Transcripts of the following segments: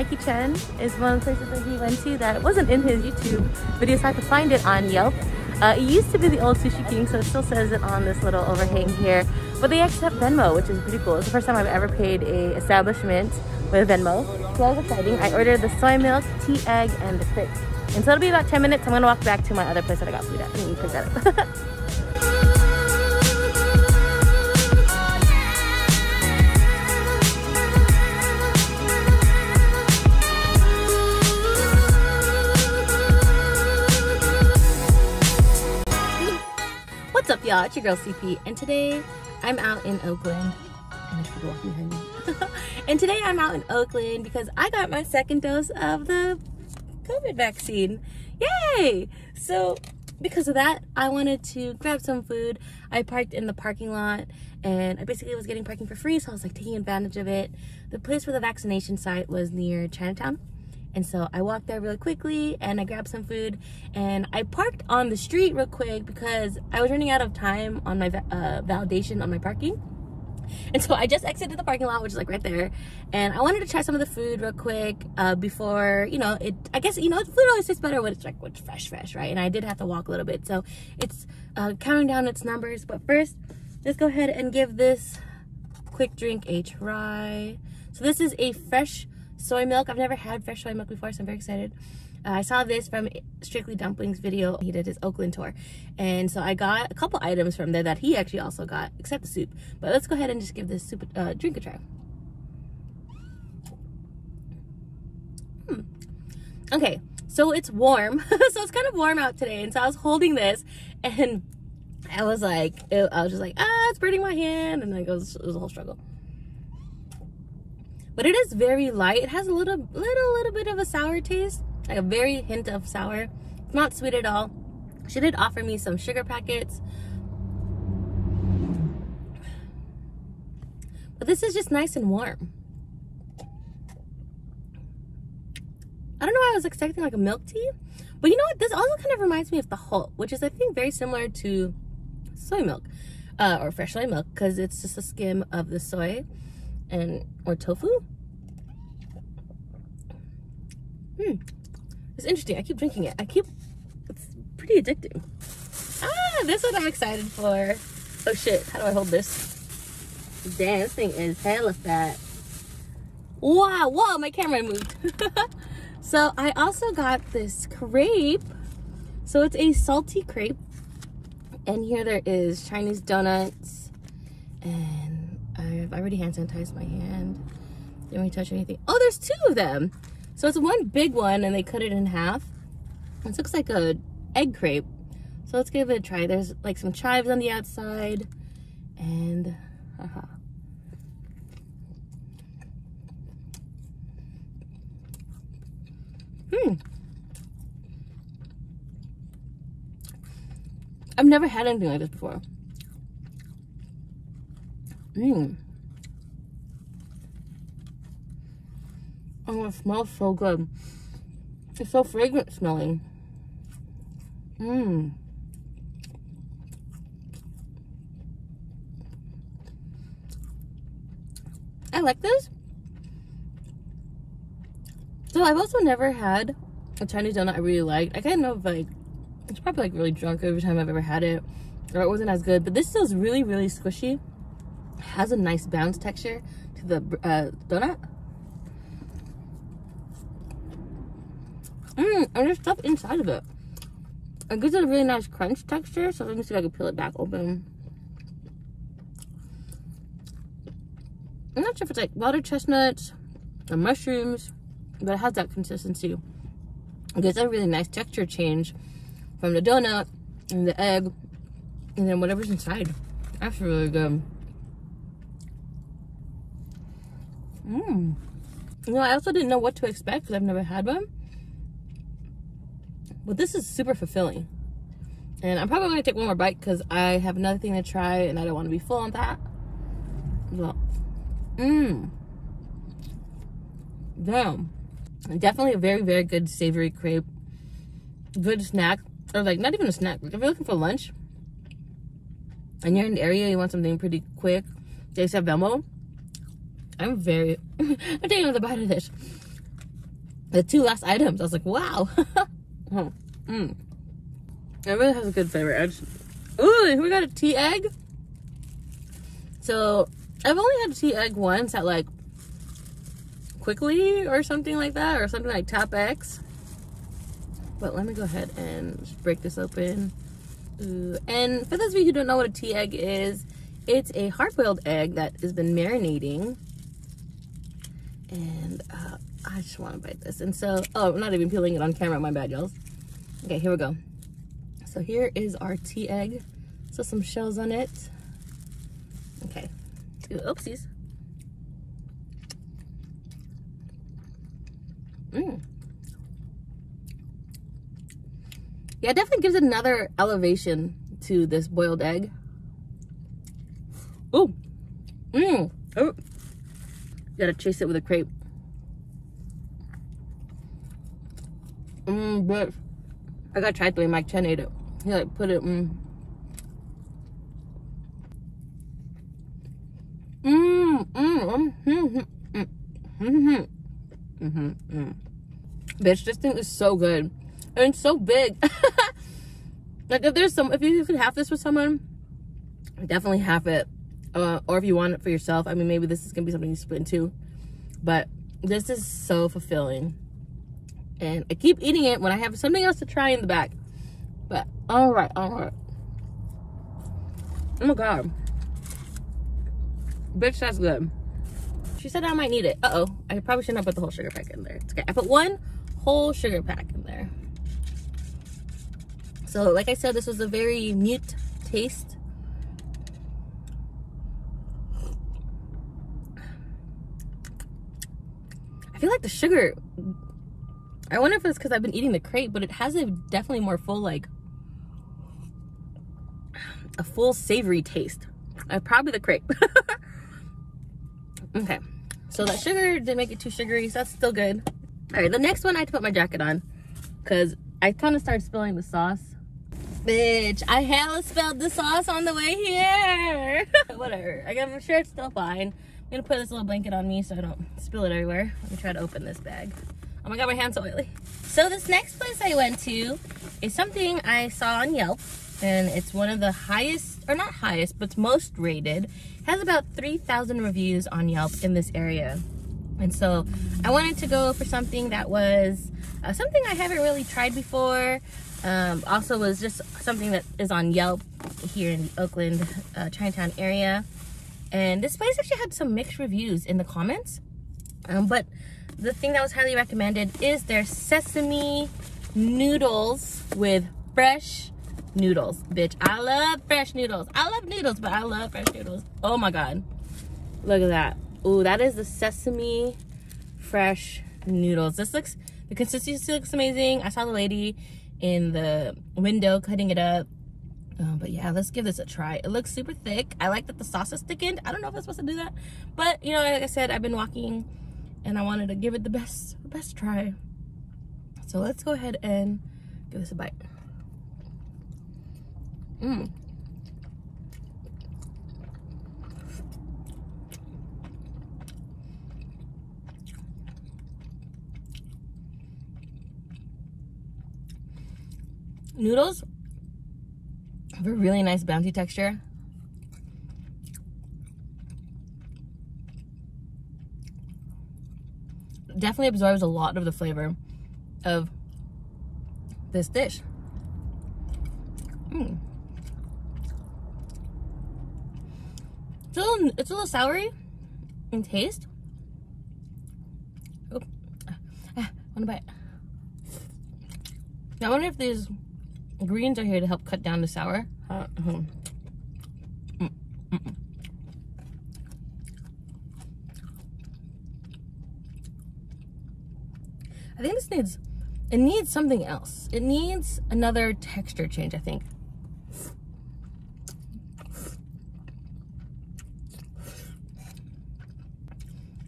Mikey Chen is one of the places that he went to that wasn't in his YouTube video, so I had to find it on Yelp. Uh, it used to be the old Sushi King, so it still says it on this little overhang here. But they accept Venmo, which is pretty cool. It's the first time I've ever paid a establishment with Venmo. So that was exciting. I ordered the soy milk, tea egg, and the crepe. And so it'll be about 10 minutes. I'm gonna walk back to my other place that I got food at and pick that y'all? It's your girl CP, and today I'm out in Oakland. And walking behind me. and today I'm out in Oakland because I got my second dose of the COVID vaccine. Yay! So, because of that, I wanted to grab some food. I parked in the parking lot and I basically was getting parking for free, so I was like taking advantage of it. The place for the vaccination site was near Chinatown. And so I walked there really quickly and I grabbed some food and I parked on the street real quick because I was running out of time on my uh, validation on my parking. And so I just exited the parking lot, which is like right there. And I wanted to try some of the food real quick uh, before, you know, it, I guess, you know, food always tastes better when it's like when it's fresh, fresh, right? And I did have to walk a little bit. So it's uh, counting down its numbers. But first, let's go ahead and give this quick drink a try. So this is a fresh soy milk. I've never had fresh soy milk before, so I'm very excited. Uh, I saw this from Strictly Dumpling's video. He did his Oakland tour. And so I got a couple items from there that he actually also got, except the soup. But let's go ahead and just give this soup uh, drink a try. Hmm. Okay, so it's warm. so it's kind of warm out today. And so I was holding this and I was like, I was just like, ah, it's burning my hand. And then it was, it was a whole struggle but it is very light. It has a little, little, little bit of a sour taste, like a very hint of sour. It's not sweet at all. She did offer me some sugar packets. But this is just nice and warm. I don't know why I was expecting like a milk tea. But you know what? This also kind of reminds me of the Holt, which is I think very similar to soy milk uh, or fresh soy milk because it's just a skim of the soy and or tofu. Hmm. It's interesting. I keep drinking it. I keep it's pretty addicting. Ah, this one I'm excited for. Oh shit, how do I hold this? Damn, this thing is hella fat. Wow, whoa, my camera moved. so I also got this crepe. So it's a salty crepe. And here there is Chinese donuts and I've already hand sanitized my hand. Didn't really touch anything. Oh, there's two of them. So it's one big one and they cut it in half. This looks like a egg crepe. So let's give it a try. There's like some chives on the outside and haha. Hmm. I've never had anything like this before. Mmm. Oh, it smells so good. It's so fragrant smelling. Mmm. I like this. So I've also never had a Chinese donut I really liked. I kind of like, it's probably like really drunk every time I've ever had it. Or it wasn't as good. But this feels really, really squishy. Has a nice bounce texture to the uh, donut. Mmm, and there's stuff inside of it. It gives it a really nice crunch texture. So let me see if I can peel it back open. I'm not sure if it's like water chestnuts or mushrooms, but it has that consistency. It gives a really nice texture change from the donut and the egg and then whatever's inside. That's really good. Mmm. You know, I also didn't know what to expect because I've never had one. But this is super fulfilling. And I'm probably going to take one more bite because I have another thing to try and I don't want to be full on that. Well, mmm. Damn. Definitely a very, very good savory crepe. Good snack. Or like, not even a snack. If you're looking for lunch and you're in the area, you want something pretty quick, they have Venmo. I'm very, I'm taking another bite of this. the two last items. I was like, wow. mm. It really has a good flavor. I just, ooh, we got a tea egg. So I've only had a tea egg once at like quickly or something like that or something like Top x but let me go ahead and break this open Ooh. and for those of you who don't know what a tea egg is it's a hard-boiled egg that has been marinating and uh, I just want to bite this and so oh I'm not even peeling it on camera my bad y'all okay here we go so here is our tea egg so some shells on it okay Ooh, oopsies Mm. Yeah, it definitely gives another elevation to this boiled egg. Ooh. Mmm. Oh. Gotta chase it with a crepe. Mmm, but I try the way Mike Chen ate it. He like put it mm. Mmm, mmm, mmm, mmm, mmm. Mm-hmm. Mm. Bitch, this thing is so good. And it's so big. like if there's some, if you could have this with someone, definitely have it. Uh, or if you want it for yourself, I mean, maybe this is gonna be something you split in two. But this is so fulfilling. And I keep eating it when I have something else to try in the back. But all right, all right. Oh my god. Bitch, that's good. She said I might need it. Uh-oh. I probably shouldn't have put the whole sugar pack in there. It's okay. I put one whole sugar pack in there. So, like I said, this was a very mute taste. I feel like the sugar... I wonder if it's because I've been eating the crepe, but it has a definitely more full, like... A full savory taste. Uh, probably the crepe. Okay. So that sugar didn't make it too sugary, so that's still good. All right, the next one I had to put my jacket on because I kind of started spilling the sauce. Bitch, I hella spilled the sauce on the way here. Whatever, I'm sure it's still fine. I'm gonna put this little blanket on me so I don't spill it everywhere. Let me try to open this bag. My God, my hand's so oily. So this next place I went to is something I saw on Yelp and it's one of the highest, or not highest, but most rated. It has about 3,000 reviews on Yelp in this area. And so I wanted to go for something that was uh, something I haven't really tried before. Um, also was just something that is on Yelp here in the Oakland, uh, Chinatown area. And this place actually had some mixed reviews in the comments. Um, but the thing that was highly recommended is their sesame noodles with fresh noodles, bitch. I love fresh noodles. I love noodles, but I love fresh noodles. Oh my God. Look at that. Ooh, that is the sesame fresh noodles. This looks, the consistency looks amazing. I saw the lady in the window cutting it up. Um, but yeah, let's give this a try. It looks super thick. I like that the sauce is thickened. I don't know if I'm supposed to do that. But, you know, like I said, I've been walking and I wanted to give it the best, best try. So let's go ahead and give this a bite. Mm. Noodles have a really nice bouncy texture. Definitely absorbs a lot of the flavor of this dish. Mm. It's a little, it's a little soury in taste. Oh, ah, want to bite. Now, I wonder if these greens are here to help cut down the sour. Uh, mm, mm I think this needs, it needs something else. It needs another texture change, I think.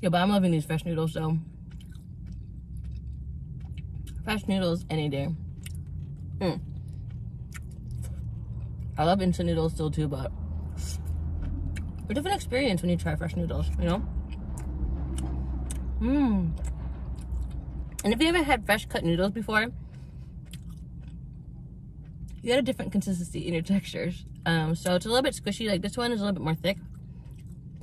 Yeah, but I'm loving these fresh noodles though. Fresh noodles any day. Mm. I love instant noodles still too, but a different experience when you try fresh noodles, you know? Mmm. And if you ever had fresh cut noodles before, you get a different consistency in your textures. Um, so it's a little bit squishy. Like this one is a little bit more thick,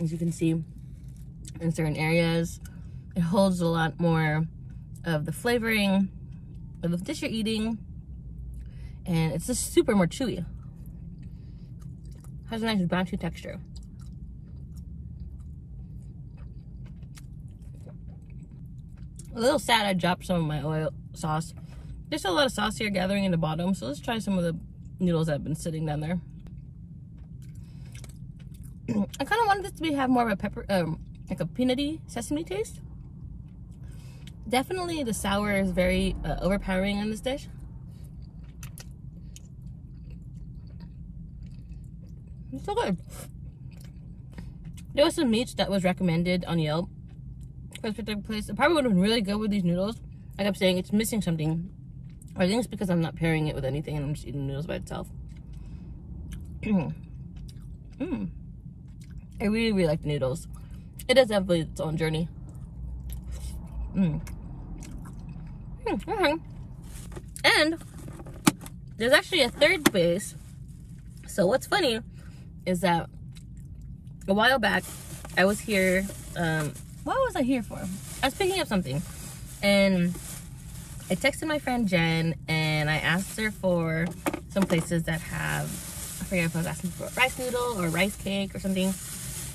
as you can see in certain areas. It holds a lot more of the flavoring of the dish you're eating. And it's just super more chewy. Has a nice bouncy texture. A little sad I dropped some of my oil sauce. There's a lot of sauce here gathering in the bottom, so let's try some of the noodles that have been sitting down there. I kind of wanted this to be have more of a pepper, um, like a peanutty sesame taste. Definitely the sour is very uh, overpowering on this dish. It's so good. There was some meat that was recommended on Yelp for this particular place. It probably would have been really good with these noodles. Like I'm saying, it's missing something. I think it's because I'm not pairing it with anything and I'm just eating noodles by itself. mm. I really, really like the noodles. It does have its own journey. Mm. Mm, okay. And there's actually a third base. So what's funny is that a while back I was here. Um, what was I here for? I was picking up something, and I texted my friend Jenn and I asked her for some places that have. I forget if I was asking for rice noodle or rice cake or something.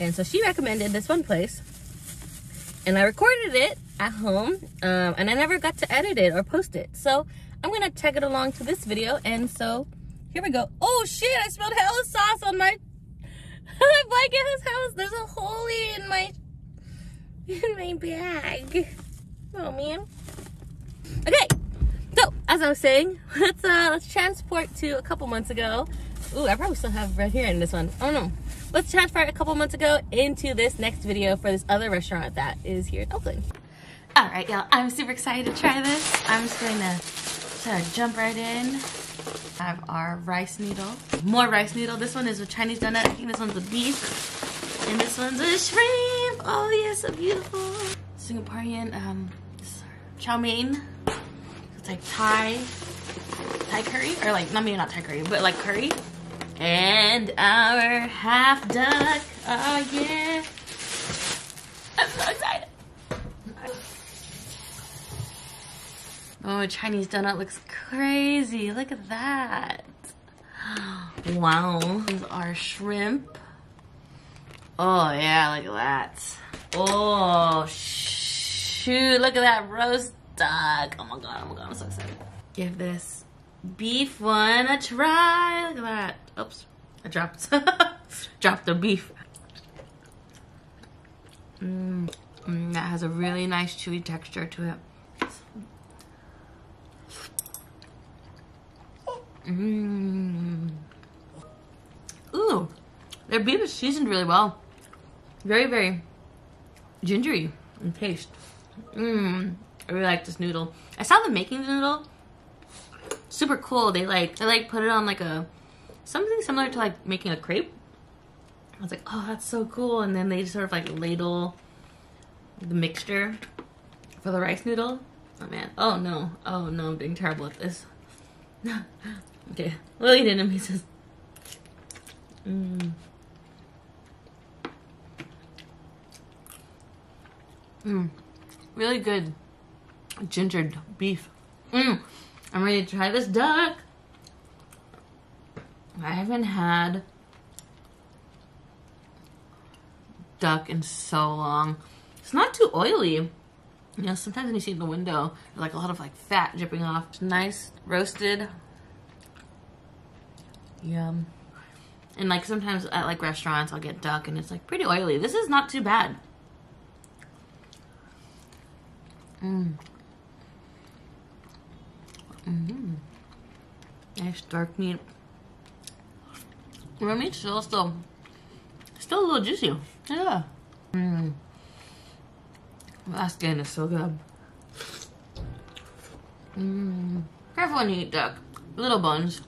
And so she recommended this one place. And I recorded it at home. Um, and I never got to edit it or post it. So I'm to tag it along to this video. And so here we go. Oh shit, I spilled hella sauce on my, my blanket house. There's a hole in my, in my bag. Oh man. Okay, so as I was saying, let's uh, let's transport to a couple months ago. Ooh, I probably still have red hair in this one. Oh no. Let's transport a couple months ago into this next video for this other restaurant that is here in Oakland. All right, y'all, I'm super excited to try this. I'm just going to of jump right in. I have our rice noodle. More rice noodle. This one is a Chinese donut. I think this one's a beef. And this one's a shrimp. Oh, yeah, so beautiful. Singaporean um, chow mein. It's like Thai, Thai curry, or like, not maybe not Thai curry, but like curry. And our half duck, oh yeah. I'm so excited. Oh, Chinese donut looks crazy. Look at that. Wow. These are shrimp. Oh yeah, look at that. Oh, shoot, look at that roast duck. Oh my god, oh my god, I'm so excited. Give this beef one a try. Look at that. Oops, I dropped, dropped the beef. Mmm, mm, that has a really nice chewy texture to it. Mmm. Ooh, their beef is seasoned really well. Very, very gingery in taste. Mmm. I really like this noodle. I saw them making the noodle. Super cool. They like they like put it on like a something similar to like making a crepe. I was like, oh, that's so cool. And then they sort of like ladle the mixture for the rice noodle. Oh man. Oh no. Oh no, I'm doing terrible at this. okay. We'll eat it in. Mmm. Mmm. Really good gingered beef. Mmm. I'm ready to try this duck. I haven't had duck in so long. It's not too oily. You know, sometimes when you see it in the window, like a lot of like fat dripping off. It's nice, roasted. Yum. And like sometimes at like restaurants, I'll get duck and it's like pretty oily. This is not too bad. Mm hmm Nice dark meat. The meat's still, still, a little juicy. Yeah. Mmm. That skin is so good. Mmm. Careful when you eat duck. Little buns.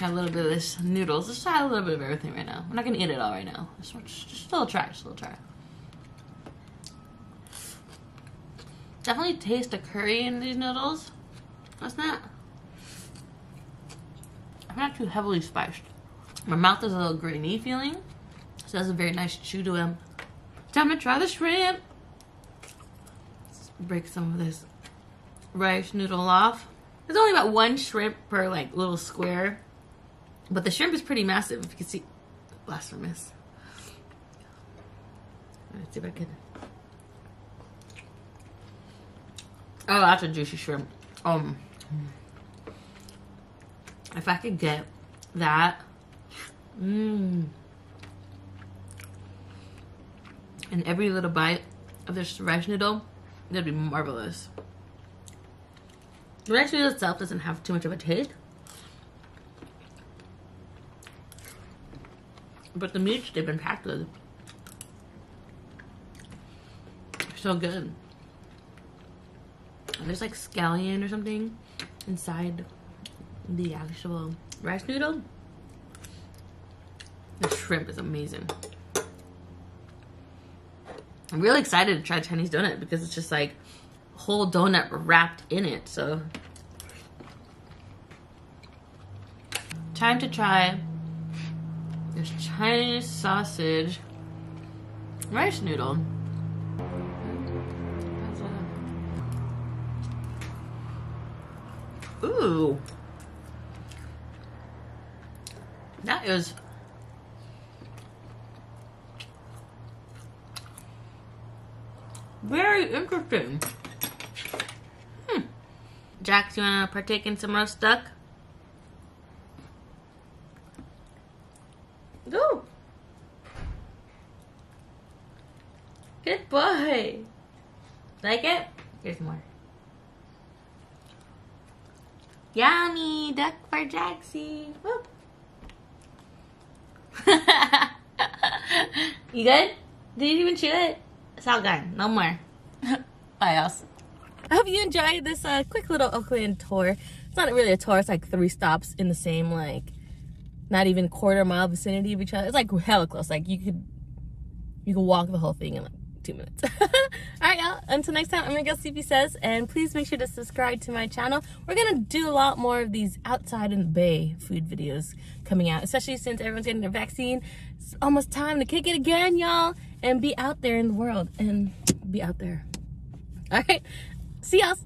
Got a little bit of this noodles. Let's try a little bit of everything right now. I'm not gonna eat it all right now. Just, just, just a little try. Just a little try. Definitely taste the curry in these noodles. That's not. I'm not too heavily spiced. My mouth is a little grainy feeling. So that's a very nice chew to them. Time to try the shrimp. Let's break some of this rice noodle off. There's only about one shrimp per like little square. But the shrimp is pretty massive, if you can see. Blasphemous. Let's see if I can. Oh, that's a juicy shrimp. Um, if I could get that, mmm, and every little bite of this rice noodle, that'd be marvelous. The rice noodle itself doesn't have too much of a taste. But the meats they've been packed with so good. There's like scallion or something inside the actual rice noodle. The shrimp is amazing. I'm really excited to try Chinese donut because it's just like whole donut wrapped in it. So time to try this Chinese sausage rice noodle. Ooh. That is very interesting. Hmm. Jax, you wanna partake in some roast duck? Go. Good boy. Like it? Here's more. Yummy duck for Jaxie. Woo. you good? Did you even chew it? It's all gone. No more. Bye, else. I hope you enjoyed this uh, quick little Oakland tour. It's not really a tour. It's like three stops in the same like, not even quarter mile vicinity of each other. It's like hella close. Like you could, you could walk the whole thing in like two minutes. All right, y'all. Until next time, I'm your girl CP says, and please make sure to subscribe to my channel. We're gonna do a lot more of these outside in the bay food videos coming out, especially since everyone's getting their vaccine. It's almost time to kick it again, y'all, and be out there in the world and be out there. All right, see y'all.